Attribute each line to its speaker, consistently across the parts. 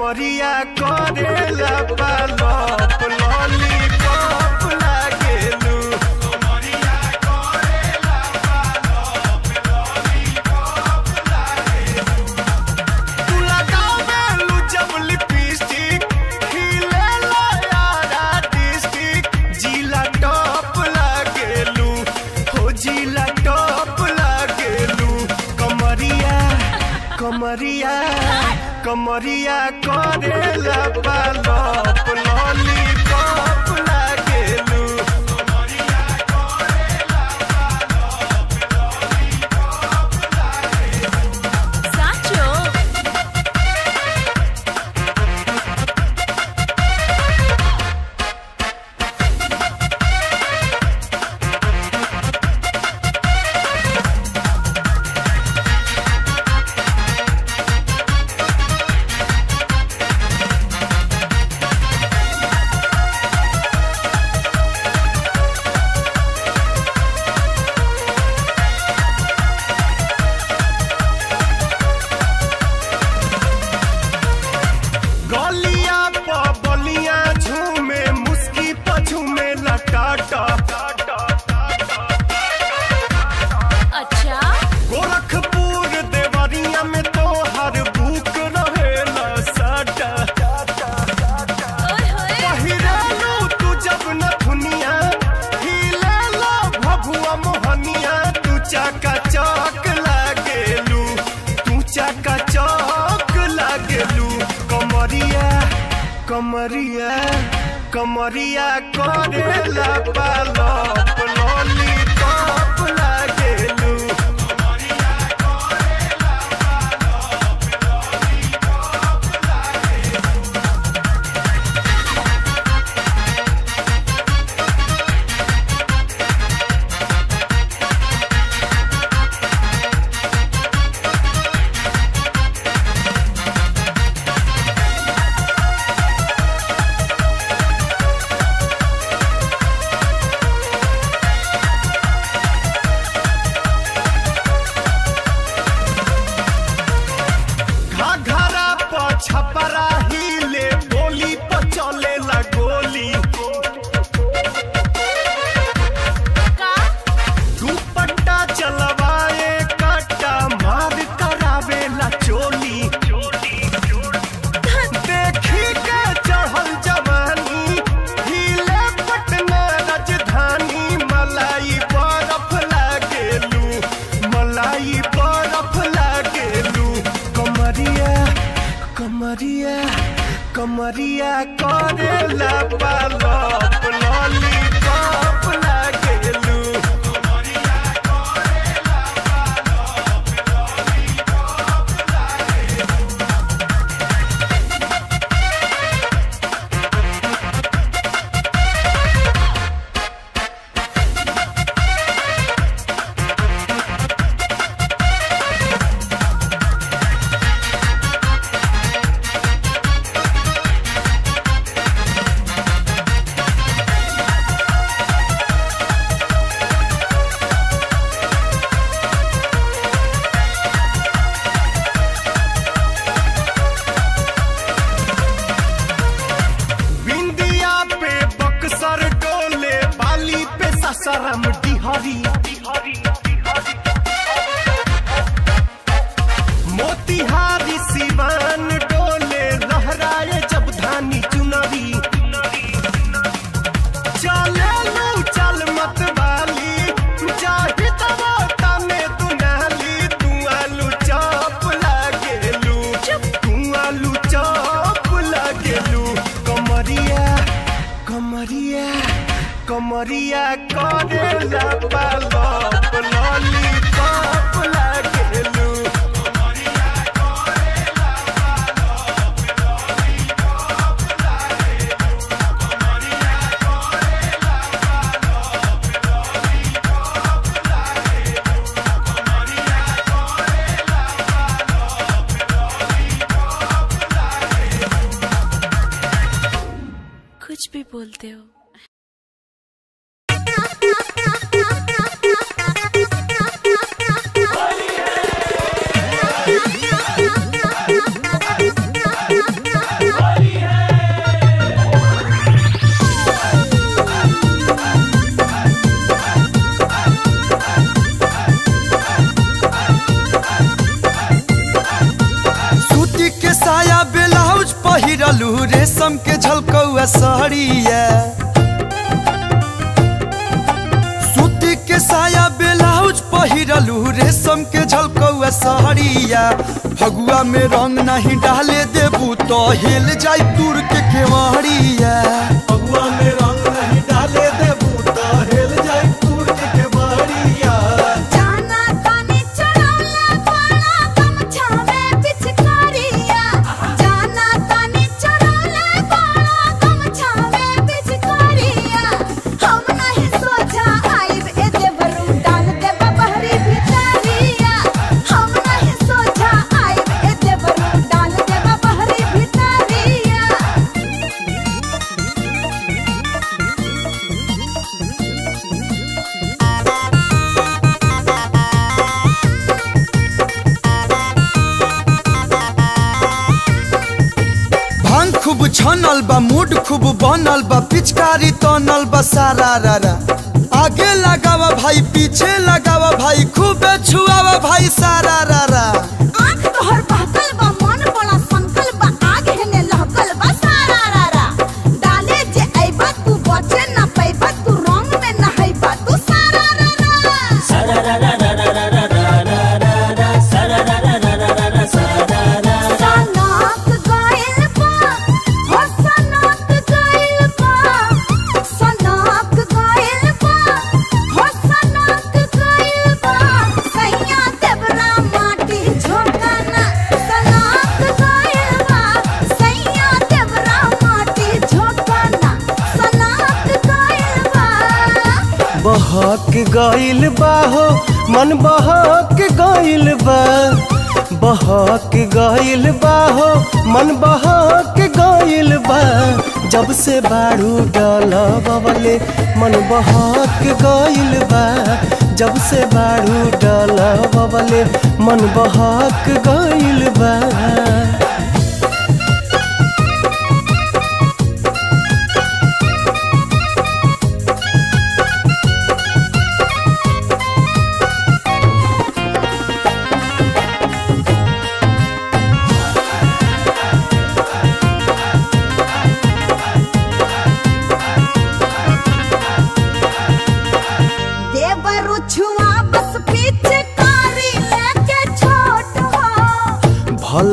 Speaker 1: मरिया करे लपा लॉलीपॉप लागे Maria Conde कमरिया कमरिया करेला
Speaker 2: पालो। I
Speaker 3: call
Speaker 4: it love, my. झलकौआ Sahariya सूती के साया ब्लाउज पहिरलू, रेशम के झलकौआ है। फगुआ में रंग नहीं डाले देबू तो हिल जाई तुर के केवड़िया
Speaker 5: फगुआ में रंग
Speaker 4: छनल बा मूड खूब बनल बा, पिचकारी तनल बा सारा रारा। आगे लगावा भाई, पीछे लगावा भाई, खूब छुआवा भाई सारा रारा।
Speaker 6: आँख तोहर बहकल बा।
Speaker 5: बहक गइल बा हो मन बहक गइल बा। बहक गइल बा हो मन बहक गइल बा। जब से बारू डाला बबले मन बहक गइल बा। जब से बारू डाला बबले मन बहक गइल बा।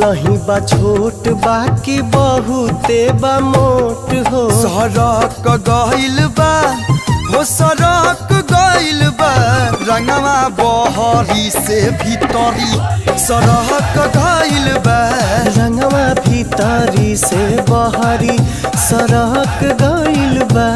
Speaker 6: हो
Speaker 5: भल ही बा छोट बाकी बहुते बा मोट हो।
Speaker 4: सरक गइल बा हो सड़क गइल बा रंगवा बहरी से भीतरी सड़क गइल बा।
Speaker 5: रंगवा भीतरी से बहरी सड़क गइल बा।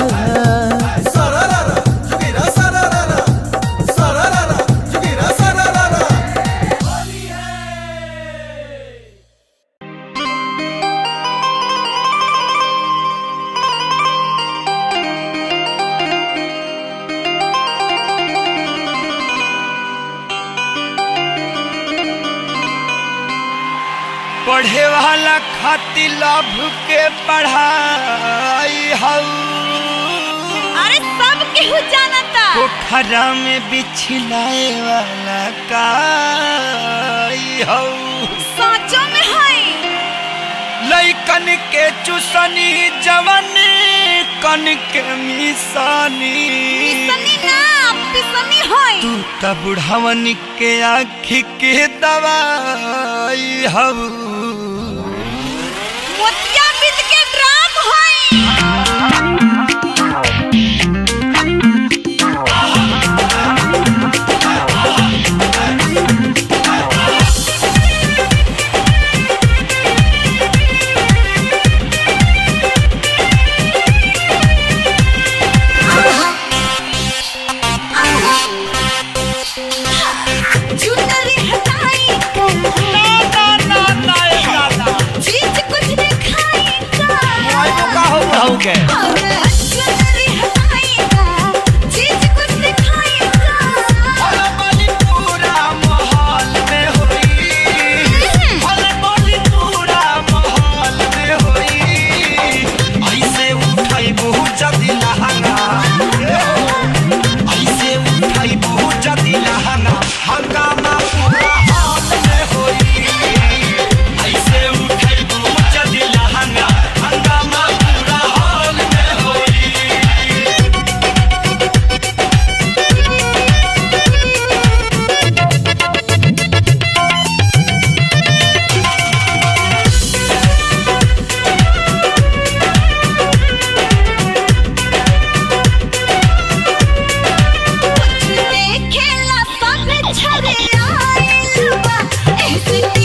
Speaker 4: पढ़े वाला खातिर लाभ के पढ़ाई हऊ
Speaker 7: अरे सब केहू जानता।
Speaker 4: पोखरा में बिछलाए वाला काई हऊ
Speaker 7: सोचो में है।
Speaker 4: लैकन के चुसनी जवन कन के मिसानी।
Speaker 7: पिसनी ना पिसनी है
Speaker 4: तू त बुढ़ावन के आँखी के दवाई हऊ
Speaker 7: मोतिया के ड्राम है
Speaker 4: छरे आए रुबा ऐसे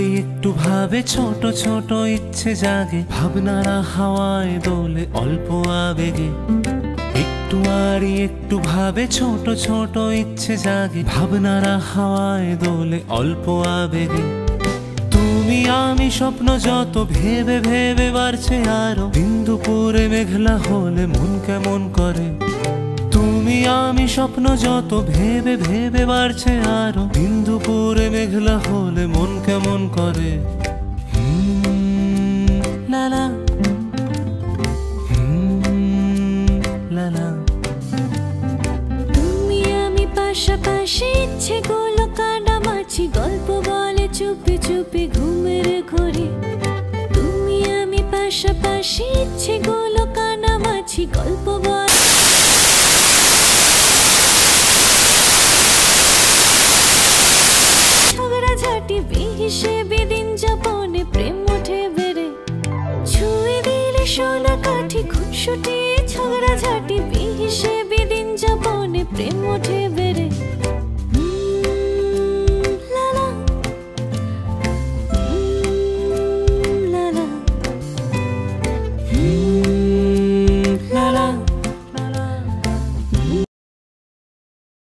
Speaker 8: একটু একটু ভাবে, ছোট ছোট ইচ্ছে জাগে। ভাবনারা হাওয়ায় দোলে অল্প আবেগে। একটু আড়ি, একটু ভাবে, ছোট ছোট ইচ্ছে জাগে। ভাবনারা হাওয়ায় দোলে অল্প আবেগে। তুমি আমি স্বপ্ন যত ভেবে ভেবে বাড়ছে আরও। বিন্দু মেঘলা হলে মন কেমন করে? তুমি আমি স্বপ্ন যত ভেবে ভেবে বাড়ছে আরও। বিন্দু পুরে মেঘলা হলে মন কেমন করে? লালা লালা
Speaker 3: তুমি আমি পাশাপাশি ইচ্ছে গুলো কাটামাছি গল্প বলে চুপি চুপি ঘুমের ঘরে তুমি আমি পাশাপাশি ইচ্ছে গুলো কাটামাছি গল্প বলে ঝগড়া ঝাঁটি বিহিসেবে দিন যাপনে প্রেম ওঠে বেড়ে। ছুঁয়ে দিলে সোনা কাঠি খুনসুটি ঝগড়া ঝাটি বিহিসেবে দিন যাপনে প্রেম